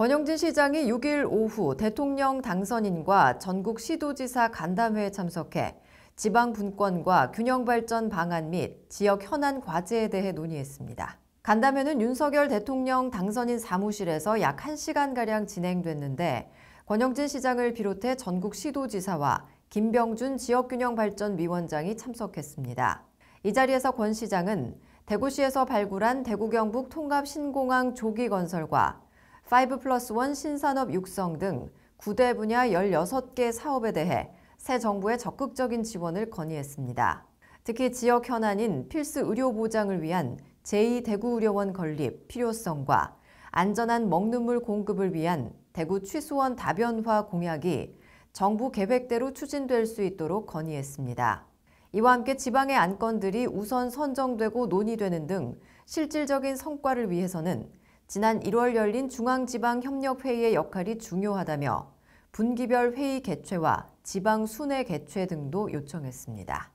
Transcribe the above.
권영진 시장이 6일 오후 대통령 당선인과 전국 시도지사 간담회에 참석해 지방 분권과 균형 발전 방안 및 지역 현안 과제에 대해 논의했습니다. 간담회는 윤석열 대통령 당선인 사무실에서 약 1시간가량 진행됐는데 권영진 시장을 비롯해 전국 시도지사와 김병준 지역균형발전위원장이 참석했습니다. 이 자리에서 권 시장은 대구시에서 발굴한 대구 경북 통합 신공항 조기 건설과 5 플러스 1 신산업 육성 등 9대 분야 16개 사업에 대해 새 정부의 적극적인 지원을 건의했습니다. 특히 지역 현안인 필수 의료 보장을 위한 제2대구의료원 건립 필요성과 안전한 먹는 물 공급을 위한 대구 취수원 다변화 공약이 정부 계획대로 추진될 수 있도록 건의했습니다. 이와 함께 지방의 안건들이 우선 선정되고 논의되는 등 실질적인 성과를 위해서는 지난 1월 열린 중앙지방협력회의의 역할이 중요하다며 분기별 회의 개최와 지방 순회 개최 등도 요청했습니다.